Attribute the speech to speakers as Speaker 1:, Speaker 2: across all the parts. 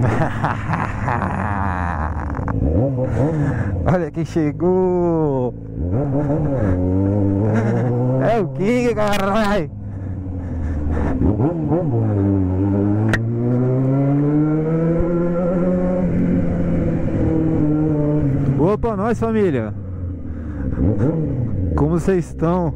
Speaker 1: Olha quem chegou! É o King, caralho! Opa, nós família! Como vocês estão?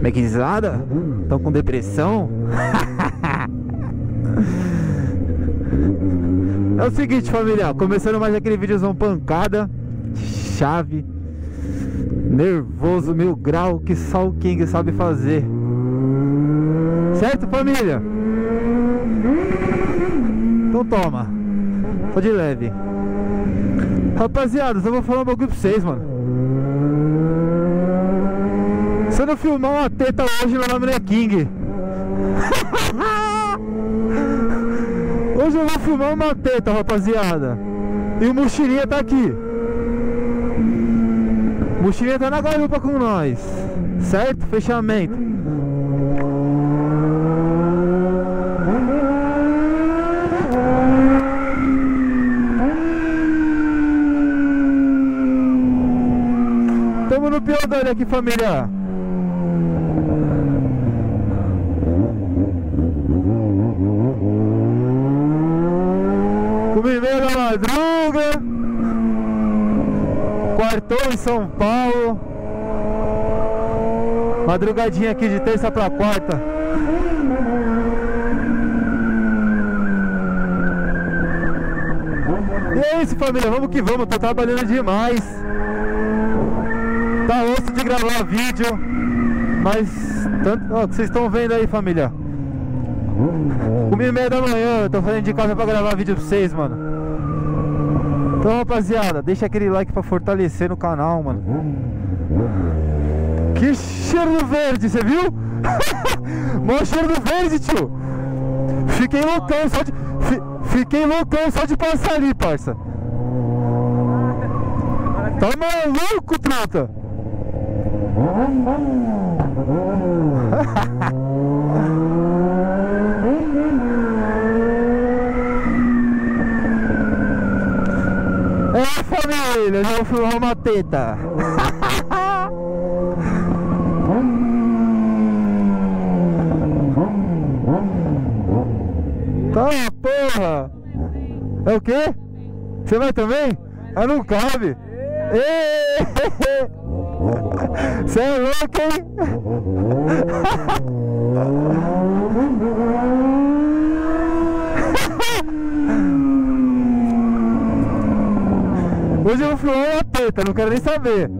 Speaker 1: Mequizada? Estão com depressão? é o seguinte família, começando mais aquele vídeozão pancada Chave Nervoso, mil grau, que só o King sabe fazer. Certo família? Então toma Tô de leve. Rapaziada, eu vou falar um bagulho pra vocês, mano. Se eu não filmar uma teta hoje, meu nome não é King Hoje eu vou filmar uma teta, rapaziada. E o Mochilinha tá aqui. Mochilinha tá na garupa com nós. Certo? Fechamento. Tamo no Piodolho aqui, família Uma e meia da madruga Quartou em São Paulo. Madrugadinha aqui de terça pra quarta. E é isso família, vamos que vamos, tô trabalhando demais. Tá osso de gravar vídeo. Mas tanto, ó, que vocês estão vendo aí família? Uma e meia da manhã, eu tô fazendo de casa pra gravar vídeo pra vocês, mano Então rapaziada, deixa aquele like pra fortalecer no canal, mano Que cheiro verde, você viu? Mó cheiro do verde, tio Fiquei loucão só de... Fi, fiquei loucão só de passar ali, parça Tá maluco, truta? É família, já vou filmar uma teta Tá porra É o quê? Você vai também? Ah, não cabe Você é louco, hein? Hoje vou filmar uma teta, não quero nem saber.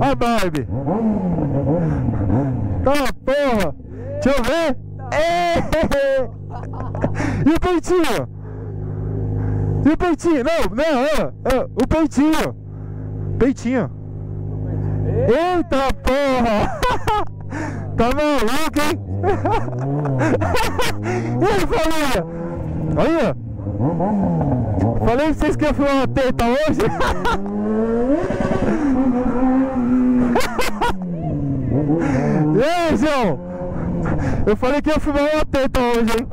Speaker 1: A Barbie. Tá porra. Deixa eu ver. E o peitinho? E o peitinho? Não, não, é, é, o peitinho. Peitinho. Eita porra. Tá maluco, hein? e aí família? Olha Falei pra vocês que ia filmar uma teta hoje E aí, João? Eu falei que ia filmar uma teta hoje, hein?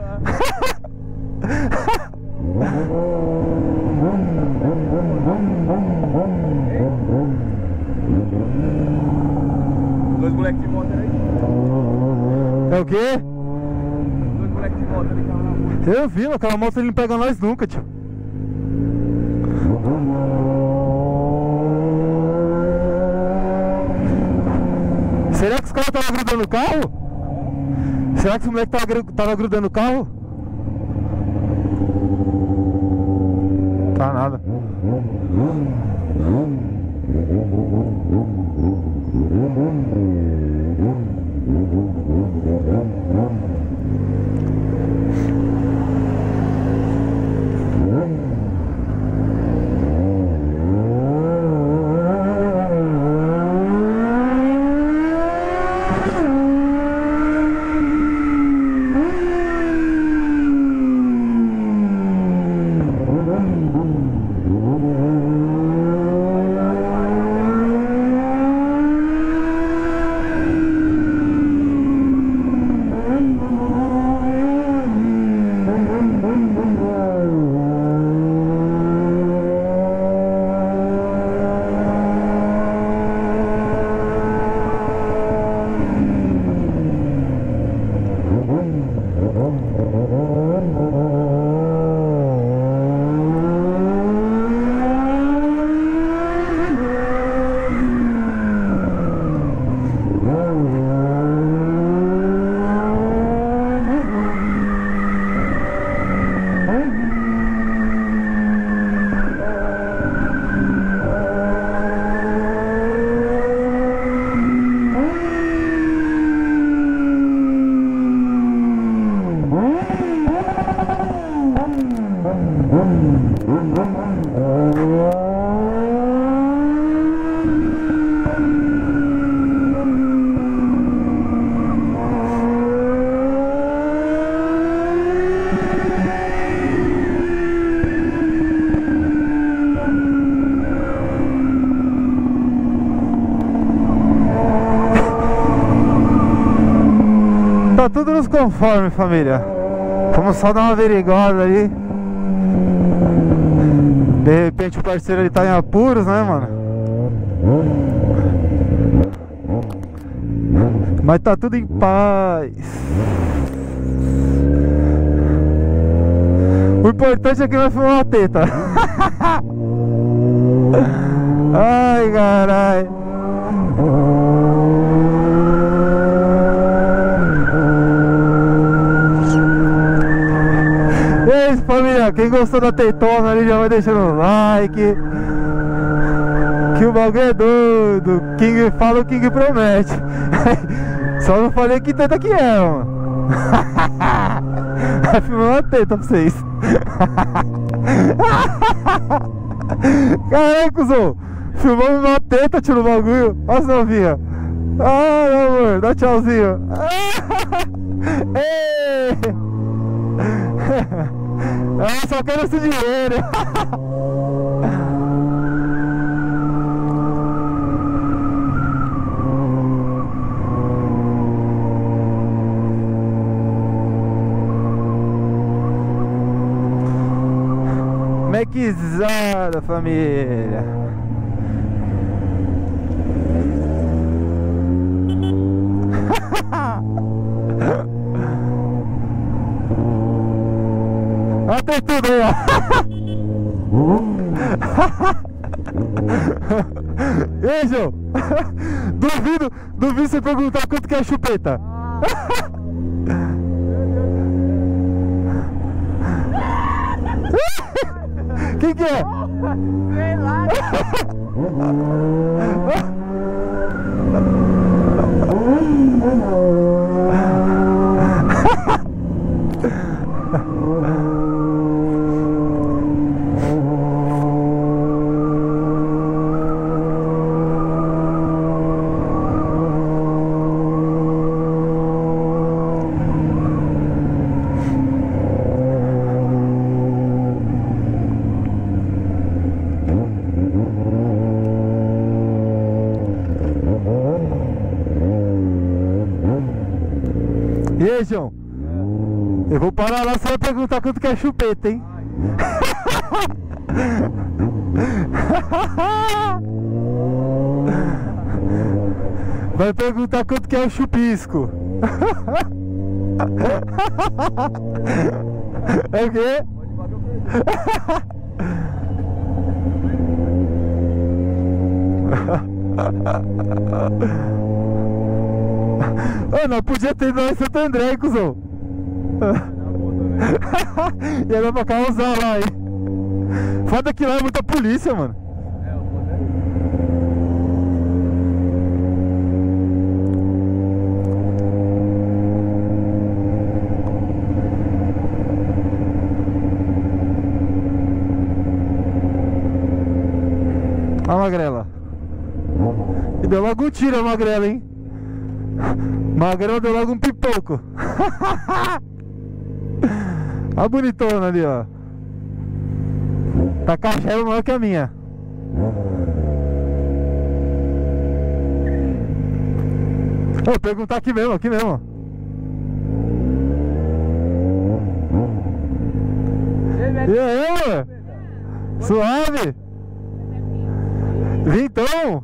Speaker 2: Dois moleques de moto aí.
Speaker 1: É o quê? Eu vi, aquela moto ele não pega nós nunca, tio. Será que os caras estavam grudando o carro? Será que o moleque tava grudando o carro? Tá nada. Tá tudo nos conforme, família. Vamos só dar uma averiguada ali. De repente o parceiro ele tá em apuros, né, mano? Mas tá tudo em paz. O importante é que vai filmar uma teta. Ai, caralho. E é isso, família. Quem gostou da tetona ali já vai deixando o like. Que o bagulho é doido. King fala, o King promete. Só não falei que teta que é, mano. Vai filmar uma teta pra vocês. Caralho, cuzão. Filmamos uma teta, tio, no bagulho. Olha as novinha. Ai, meu amor, dá tchauzinho. Ei! Ah, só quero esse dinheiro. Mequizada, família. Ei, João. Duvido, duvido você perguntar quanto que é a chupeta. Quem que é?
Speaker 2: Sei lá.
Speaker 1: é a chupeta, hein? Vai perguntar quanto que é o chupisco. É o quê? Ô, não podia ter em Santo André, hein, cuzão? e era pra causar lá, hein? Foda que lá é muita polícia, mano.
Speaker 2: É, o poder.
Speaker 1: A magrela. E deu logo um tiro a magrela, hein? Magrela deu logo um pipoco. a bonitona ali, ó. Tá cachela maior que a minha. Vou perguntar aqui mesmo, aqui mesmo. E aí? Suave? Vintão?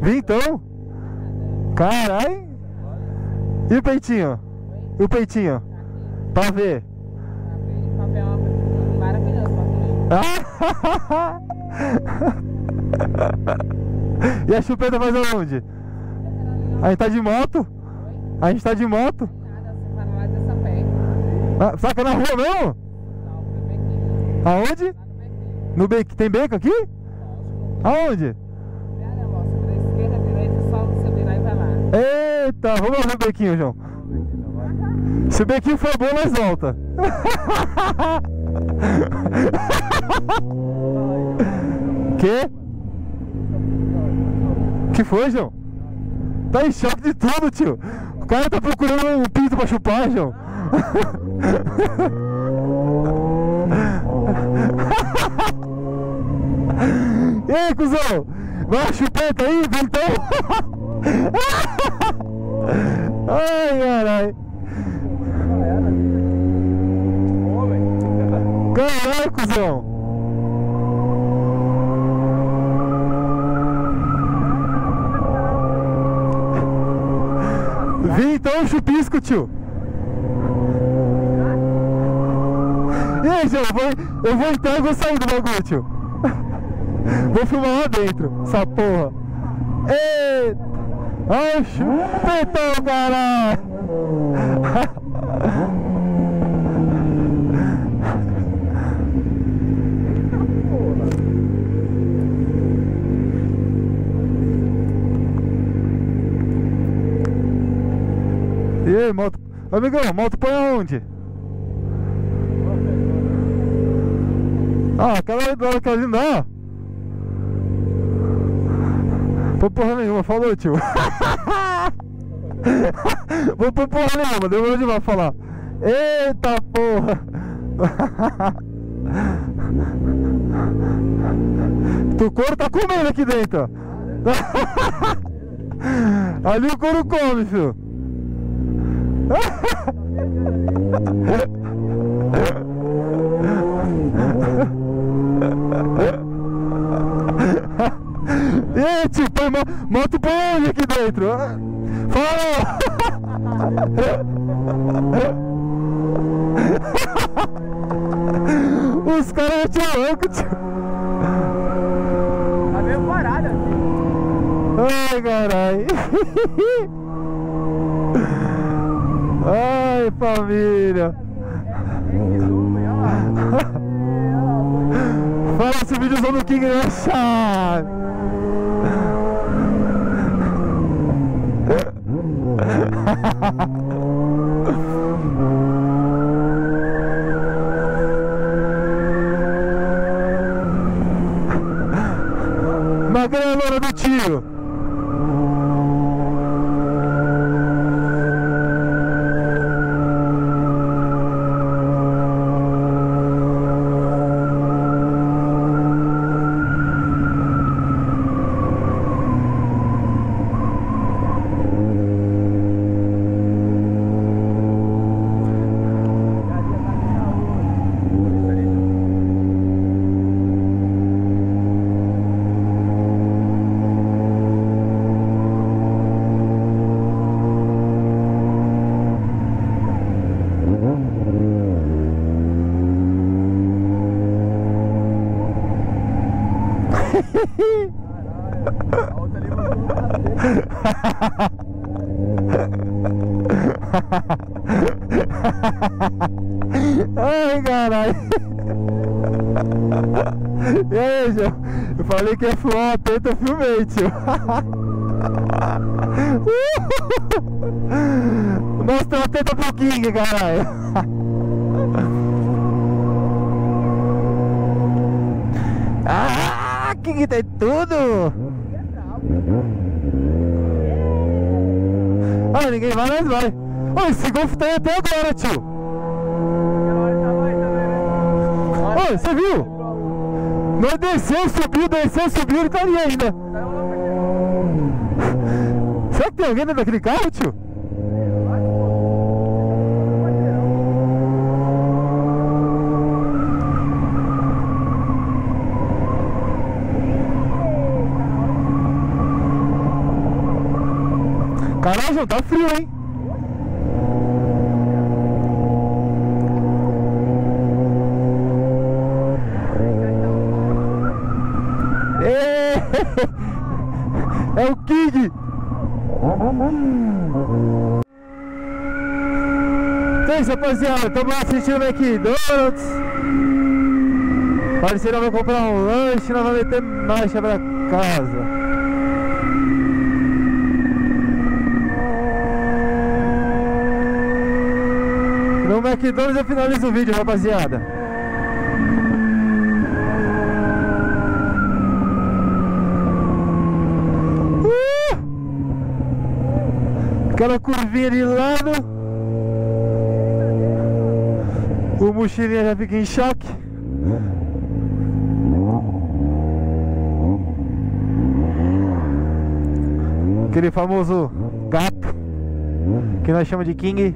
Speaker 1: Vintão? Carai! E o peitinho? E o peitinho? Pra ver. e a chupeta faz aonde? A gente tá de moto? A gente tá de moto?
Speaker 3: Pé.
Speaker 1: Ah, saca na rua mesmo?
Speaker 3: Não, no bequinho.
Speaker 1: Aonde?
Speaker 3: No
Speaker 1: beco? Tem beco aqui? Aonde? Eita, vamos lá no bequinho, João. Se o bequinho for bom, nós volta. que? Que foi, João? Tá em choque de tudo, tio. O cara tá procurando um pinto pra chupar, João. E aí, cuzão? Vai a chupeta aí? Ai, caralho. Cuzão. Então chupisco, tio. E aí, João, eu vou, eu vou entrar e vou sair do bagulho, tio. Vou filmar lá dentro, essa porra. Eita! Ai, chupetão, caralho! Moto? Amigão, moto põe aonde? Ah, aquela do lado que ali não. Vou porra nenhuma, falou tio. Vou por porra nenhuma, demorou demais falar. Eita porra! Tu couro tá comendo aqui dentro. Ali o couro come, filho. E tio, põe, mo- moto põe onde aqui dentro? Fala! Os caras te louco, tio.
Speaker 2: Tá meio parada.
Speaker 1: Ai, carai. Ai, família. Fala esse vídeozão do King é chave. Magrelona do tio.
Speaker 2: A outra ali mandou.
Speaker 1: Ai, caralho. E aí, João? Eu falei que ia filmar uma teta, eu filmei, tio. Mostra a teta pro King, caralho. Ah, King tem tudo. Ah, ninguém vai, nós vai. Ô, esse golfe tá aí até agora, tio. Ô, você viu? Nós desceu, subiu, desceu, subiu, ele tá ali ainda. Será que tem alguém dentro daquele carro, tio? Caralho, tá frio, hein? É, é o King! Então é isso, rapaziada, estamos assistindo Donuts. Parceiro vai comprar um lanche, nós vamos meter marcha pra casa. E eu finalizo o vídeo, rapaziada. Uh! Aquela curvinha de lado. O mochilinha já fica em choque. Aquele famoso gato que nós chamamos de King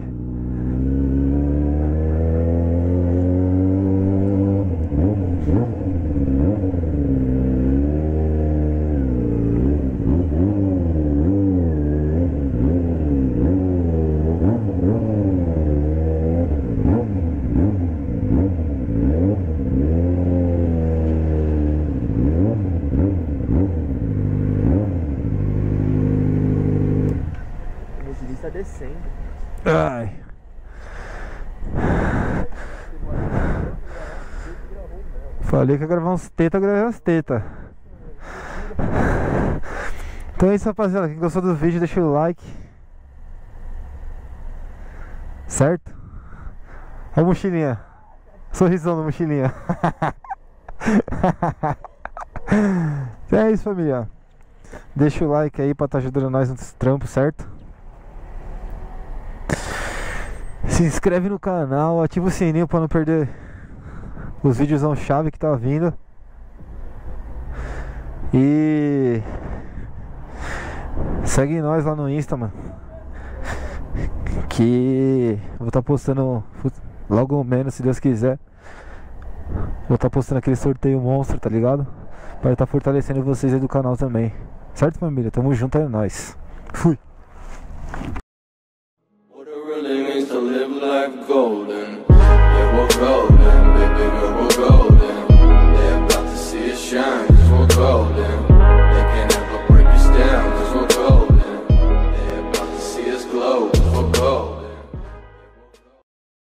Speaker 1: Falei que ia gravar uns teta, eu gravei uns teta. Então é isso, rapaziada. Quem gostou do vídeo, deixa o like. Certo? Olha a mochilinha. Sorrisão da mochilinha. então é isso, família. Deixa o like aí pra estar ajudando nós nos trampos, certo? Se inscreve no canal, ativa o sininho pra não perder os vídeos chave que tá vindo. E segue nós lá no Insta, mano. Que vou estar postando fu- logo menos, se Deus quiser. Vou estar postando aquele sorteio monstro, tá ligado? Para estar fortalecendo vocês aí do canal também. Certo, família? Tamo junto, é nóis. Fui.